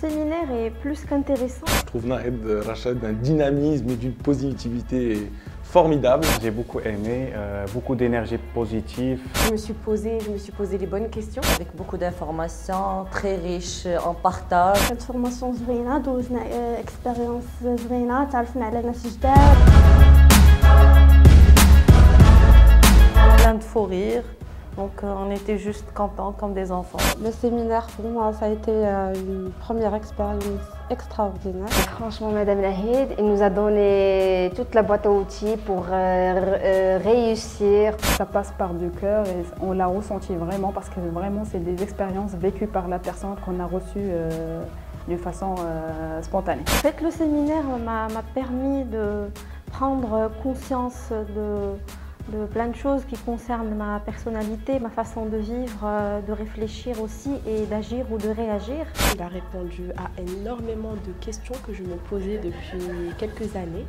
séminaire est plus qu'intéressant. Je trouve Nahed Rachad d'un dynamisme et d'une positivité formidable. J'ai beaucoup aimé, euh, beaucoup d'énergie positive. Je me suis posé, je me suis posé les bonnes questions. Avec beaucoup d'informations, très riches en partage. Cette formation زوينة دوزنا expérience زوينة تعرفنا على ناس جداد. Plein de faux rires. Donc euh, on était juste contents comme des enfants. Le séminaire pour moi ça a été euh, une première expérience extraordinaire. franchement Madame Nahid, elle nous a donné toute la boîte à outils pour euh, réussir. Ça passe par du cœur et on l'a ressenti vraiment parce que vraiment c'est des expériences vécues par la personne qu'on a reçues d'une façon spontanée. En fait le séminaire m'a permis de prendre conscience de de plein de choses qui concernent ma personnalité, ma façon de vivre, euh, de réfléchir aussi et d'agir ou de réagir. Il a répondu à énormément de questions que je me posais depuis quelques années.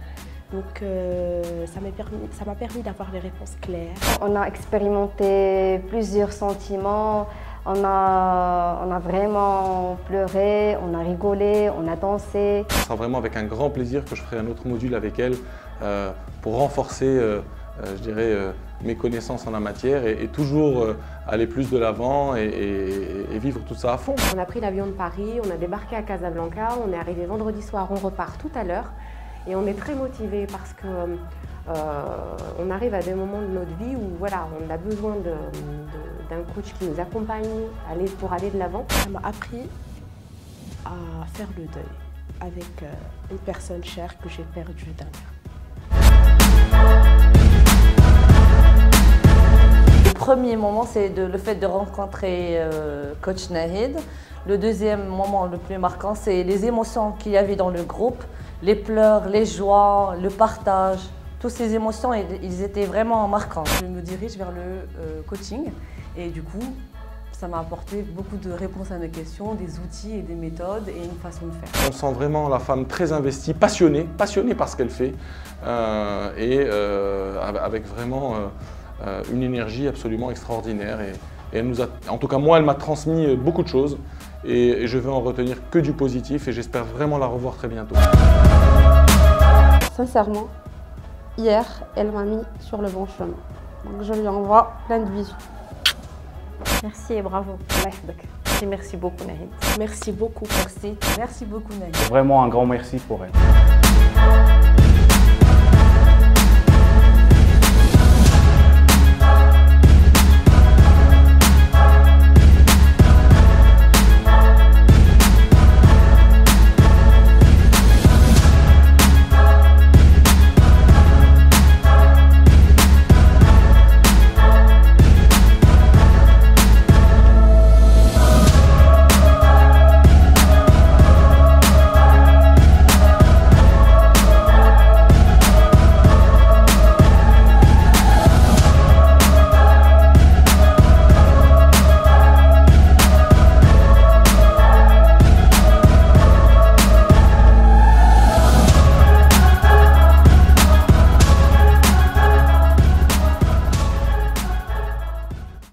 Donc euh, ça m'a permis, permis d'avoir des réponses claires. On a expérimenté plusieurs sentiments, on a, on a vraiment pleuré, on a rigolé, on a dansé. Ce sera vraiment avec un grand plaisir que je ferai un autre module avec elle euh, pour renforcer euh, je dirais, euh, mes connaissances en la matière et, toujours euh, aller plus de l'avant et, vivre tout ça à fond. On a pris l'avion de Paris, on a débarqué à Casablanca, on est arrivé vendredi soir, on repart tout à l'heure et on est très motivés parce que on arrive à des moments de notre vie où voilà, on a besoin d'un coach qui nous accompagne pour aller de l'avant. Ça m'a appris à faire le deuil avec une personne chère que j'ai perdue dernière. Premier moment, c'est le fait de rencontrer euh, coach Nahid. Le deuxième moment le plus marquant, c'est les émotions qu'il y avait dans le groupe, les pleurs, les joies, le partage. Toutes ces émotions, ils étaient vraiment marquants. Je me dirige vers le euh, coaching et du coup, ça m'a apporté beaucoup de réponses à mes questions, des outils et des méthodes et une façon de faire. On sent vraiment la femme très investie, passionnée, passionnée par ce qu'elle fait euh, et avec vraiment euh, une énergie absolument extraordinaire. Et, elle nous a, en tout cas, moi, elle m'a transmis euh, beaucoup de choses et, je veux en retenir que du positif et j'espère vraiment la revoir très bientôt. Sincèrement, hier, elle m'a mis sur le bon chemin. Donc je lui envoie plein de bisous. Merci et bravo. Et merci beaucoup Nahid. Merci beaucoup. Merci. Merci beaucoup Nahid. Vraiment un grand merci pour elle.